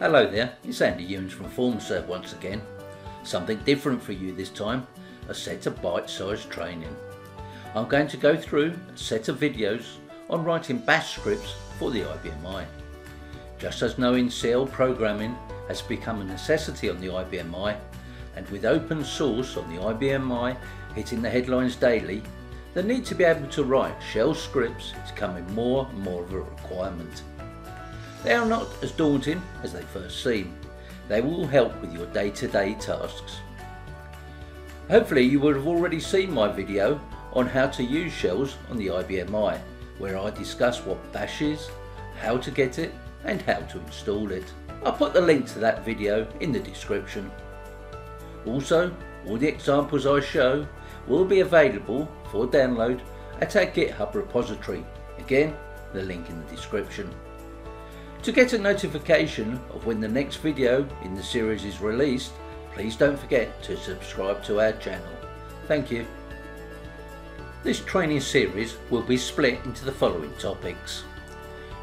Hello there, it's Andy Youens from FormaServe once again. Something different for you this time, a set of bite-sized training. I'm going to go through a set of videos on writing bash scripts for the IBM i. Just as knowing CL programming has become a necessity on the IBM i, and with open source on the IBM i hitting the headlines daily, the need to be able to write shell scripts is becoming more and more of a requirement. They are not as daunting as they first seem. They will help with your day-to-day -day tasks. Hopefully you would have already seen my video on how to use shells on the IBM i, where I discuss what bash is, how to get it and how to install it. I'll put the link to that video in the description. Also, all the examples I show will be available for download at our GitHub repository. Again, the link in the description. To get a notification of when the next video in the series is released, please don't forget to subscribe to our channel. Thank you. This training series will be split into the following topics.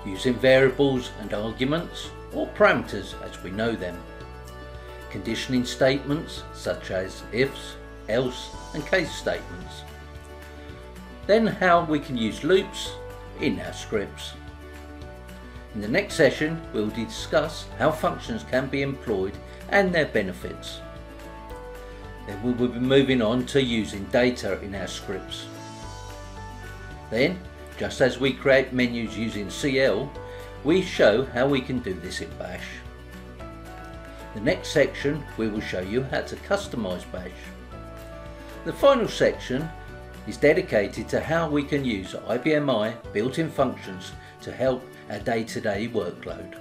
Using variables and arguments, or parameters as we know them. Conditioning statements such as ifs, else and case statements. Then how we can use loops in our scripts. In the next session, we'll discuss how functions can be employed and their benefits. Then we will be moving on to using data in our scripts. Then, just as we create menus using CL, we show how we can do this in Bash. The next section, we will show you how to customize Bash. The final section is dedicated to how we can use IBM i built-in functions to help our day-to-day -day workload.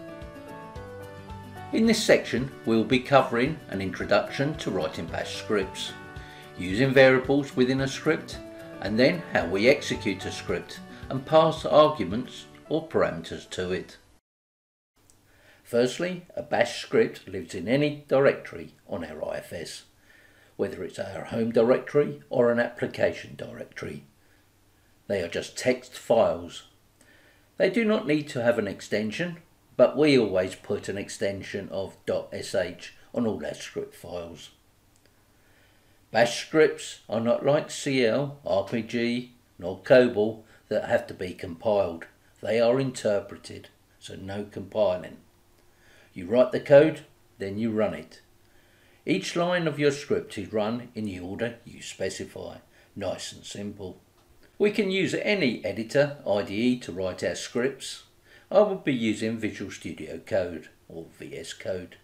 In this section we'll be covering an introduction to writing bash scripts, using variables within a script, and then how we execute a script and pass arguments or parameters to it. Firstly, a bash script lives in any directory on our IFS, whether it's our home directory or an application directory. They are just text files they do not need to have an extension, but we always put an extension of .sh on all our script files. Bash scripts are not like CL, RPG, nor COBOL that have to be compiled. They are interpreted, so no compiling. You write the code, then you run it. Each line of your script is run in the order you specify. Nice and simple. We can use any editor, IDE, to write our scripts. I will be using Visual Studio Code, or VS Code.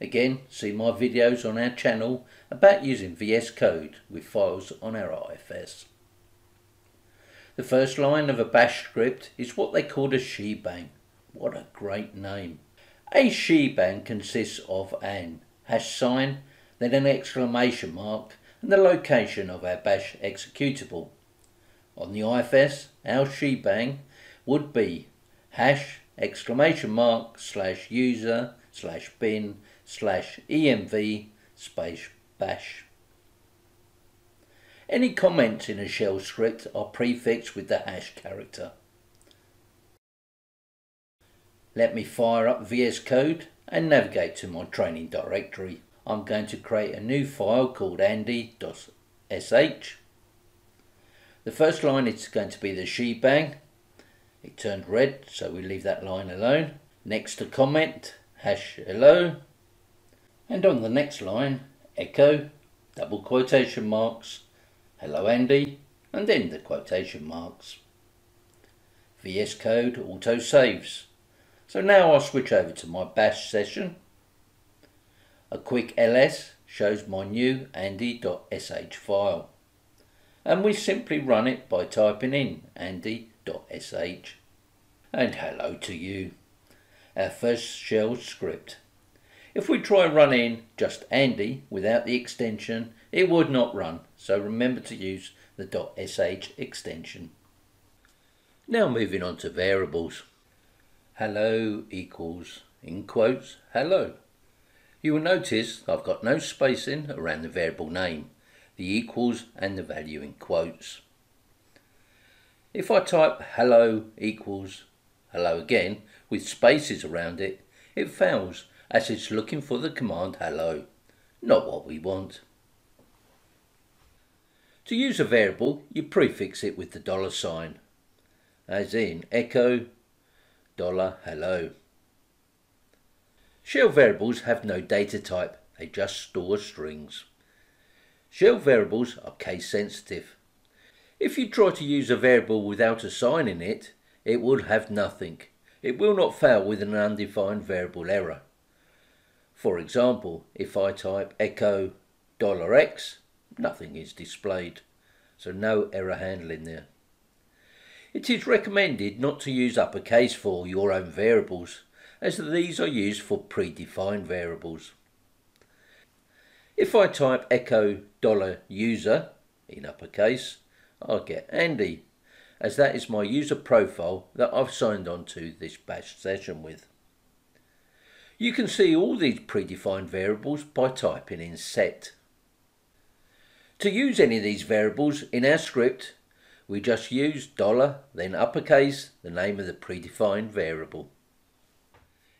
Again, see my videos on our channel about using VS Code with files on our IFS. The first line of a bash script is what they call a shebang. What a great name. A shebang consists of an hash sign, then an exclamation mark, and the location of our bash executable. On the IFS, our shebang would be hash exclamation mark slash user slash bin slash env space bash. Any comments in a shell script are prefixed with the hash character. Let me fire up VS Code and navigate to my training directory. I'm going to create a new file called andy.sh the first line is going to be the shebang. It turned red, so we leave that line alone. Next a comment, hash hello. And on the next line, echo, double quotation marks, hello Andy, and then the quotation marks. VS Code auto saves. So now I'll switch over to my bash session. A quick ls shows my new andy.sh file and we simply run it by typing in andy.sh. And hello to you, our first shell script. If we try running just Andy without the extension, it would not run, so remember to use the .sh extension. Now moving on to variables. Hello equals, in quotes, hello. You will notice I've got no spacing around the variable name the equals and the value in quotes. If I type hello equals hello again with spaces around it, it fails as it's looking for the command hello, not what we want. To use a variable, you prefix it with the dollar sign, as in echo dollar hello. Shell variables have no data type, they just store strings. Shell variables are case sensitive. If you try to use a variable without assigning it, it will have nothing. It will not fail with an undefined variable error. For example, if I type echo $x, nothing is displayed, so no error handling there. It is recommended not to use uppercase for your own variables, as these are used for predefined variables. If I type echo dollar $user in uppercase, I'll get Andy, as that is my user profile that I've signed on to this bash session with. You can see all these predefined variables by typing in set. To use any of these variables in our script, we just use dollar, then uppercase, the name of the predefined variable.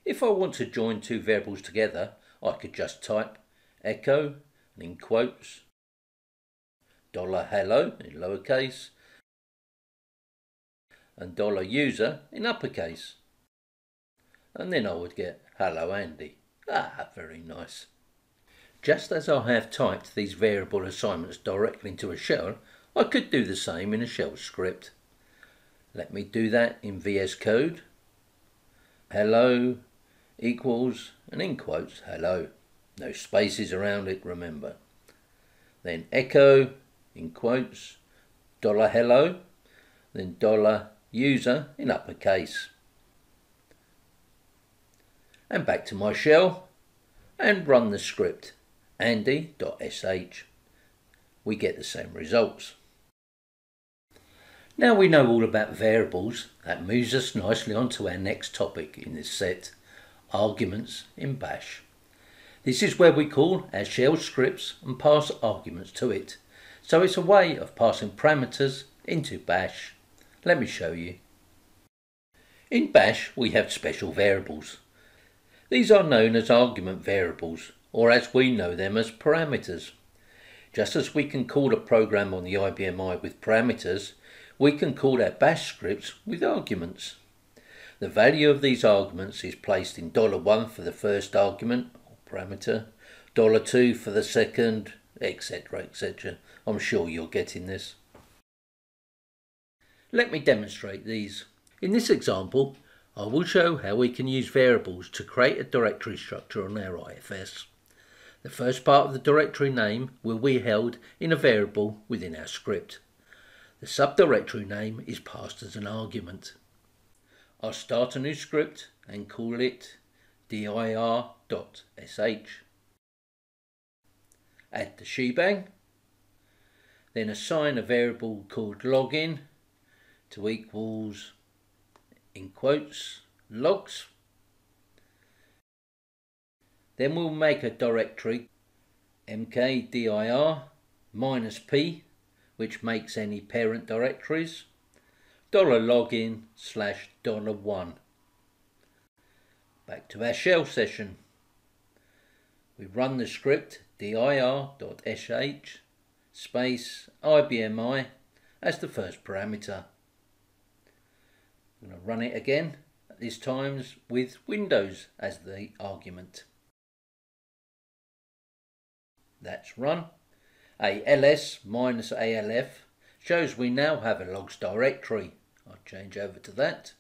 If I want to join two variables together, I could just type echo and in quotes dollar hello in lowercase and dollar user in uppercase. And then I would get hello Andy. Ah, very nice. Just as I have typed these variable assignments directly into a shell, I could do the same in a shell script. Let me do that in VS Code. Hello equals, and in quotes, hello. No spaces around it, remember. Then echo, in quotes, dollar hello, then dollar user in uppercase. And back to my shell and run the script andy.sh. We get the same results. Now we know all about variables, that moves us nicely on to our next topic in this set, arguments in bash. This is where we call uh, our shell scripts and pass arguments to it. So it's a way of passing parameters into bash. Let me show you. In bash we have special variables. These are known as argument variables or as we know them as parameters. Just as we can call a program on the IBM i with parameters, we can call our bash scripts with arguments. The value of these arguments is placed in $1 for the first argument parameter, $2 for the second, etc. etc. I'm sure you're getting this. Let me demonstrate these. In this example, I will show how we can use variables to create a directory structure on our IFS. The first part of the directory name will be held in a variable within our script. The subdirectory name is passed as an argument. I'll start a new script and call it dir.sh. Add the shebang, then assign a variable called login to equals, in quotes, logs then we'll make a directory mkdir minus p, which makes any parent directories, dollar login slash dollar one. Back to our shell session. We run the script dir.sh space IBMI as the first parameter. I'm going to run it again, this time with Windows as the argument. That's run. ALS minus ALF shows we now have a logs directory. I'll change over to that.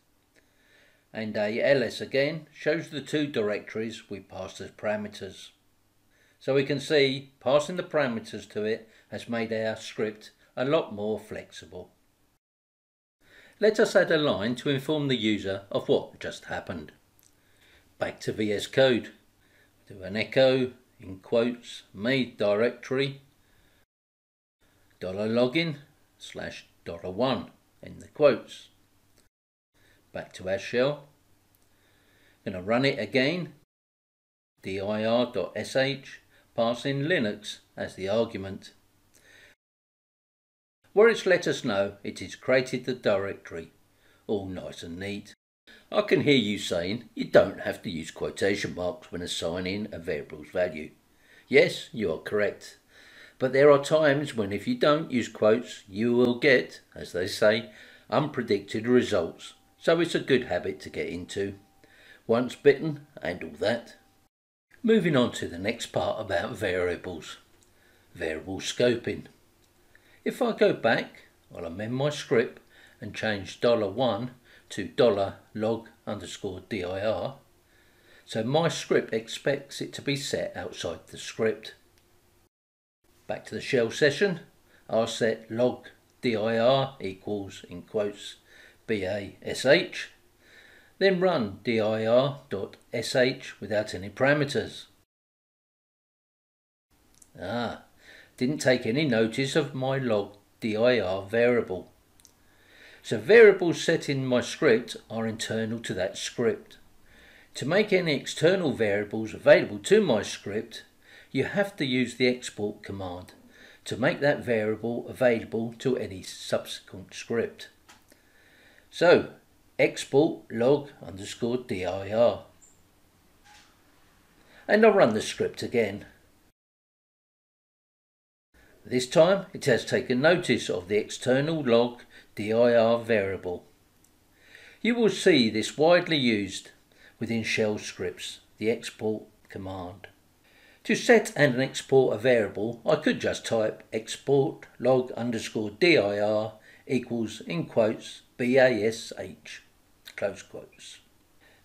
And uh, ALS again shows the two directories we passed as parameters. So we can see passing the parameters to it has made our script a lot more flexible. Let us add a line to inform the user of what just happened. Back to VS Code. Do an echo in quotes made directory dollar login slash dollar one in the quotes. Back to our shell. Going to run it again. dir.sh passing Linux as the argument. Where it's let us know it has created the directory. All nice and neat. I can hear you saying you don't have to use quotation marks when assigning a variable's value. Yes, you are correct. But there are times when if you don't use quotes, you will get, as they say, unpredicted results. So it's a good habit to get into. Once bitten and all that. Moving on to the next part about variables. Variable scoping. If I go back, I'll amend my script and change $1 to dollar log underscore dir. So my script expects it to be set outside the script. Back to the shell session, I'll set log dir equals, in quotes, bash, then run dir.sh without any parameters. Ah, didn't take any notice of my log dir variable. So variables set in my script are internal to that script. To make any external variables available to my script, you have to use the export command to make that variable available to any subsequent script. So, export log underscore dir. And I'll run the script again. This time it has taken notice of the external log dir variable. You will see this widely used within shell scripts, the export command. To set and export a variable, I could just type export log underscore dir equals, in quotes, bash, close quotes.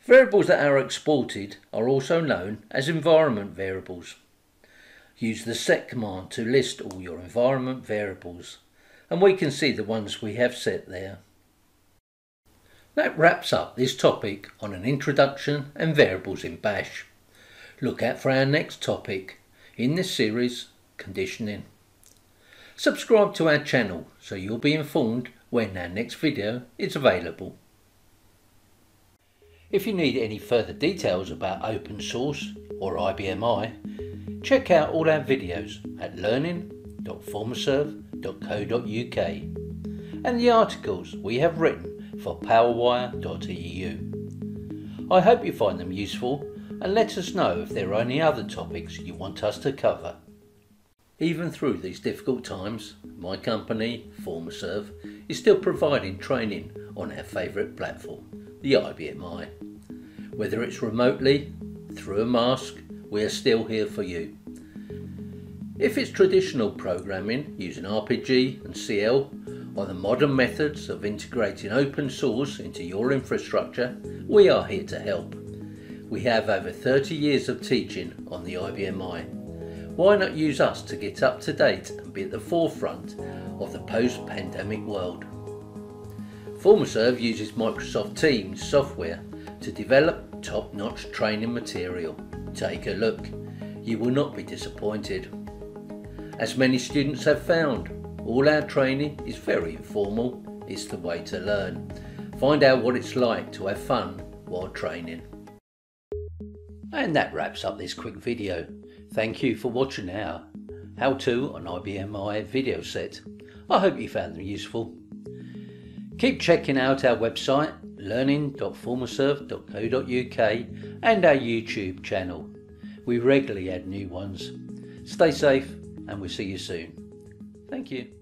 Variables that are exported are also known as environment variables. Use the set command to list all your environment variables and we can see the ones we have set there. That wraps up this topic on an introduction and variables in Bash. Look out for our next topic in this series, conditioning. Subscribe to our channel so you'll be informed when our next video is available. If you need any further details about open source or IBMI, check out all our videos at learning.formaserve.com powerwire.co.uk and the articles we have written for powerwire.eu. I hope you find them useful and let us know if there are any other topics you want us to cover. Even through these difficult times, my company, FormaServe, is still providing training on our favourite platform, the IBMI. Whether it's remotely, through a mask, we are still here for you. If it's traditional programming using RPG and CL, or the modern methods of integrating open source into your infrastructure, we are here to help. We have over 30 years of teaching on the IBMI. Why not use us to get up to date and be at the forefront of the post-pandemic world? FormaServe uses Microsoft Teams software to develop top-notch training material. Take a look. You will not be disappointed. As many students have found, all our training is very informal, it's the way to learn. Find out what it's like to have fun while training. And that wraps up this quick video. Thank you for watching our How To on IBMI video set. I hope you found them useful. Keep checking out our website learning.formaserve.co.uk and our YouTube channel. We regularly add new ones. Stay safe and we'll see you soon. Thank you.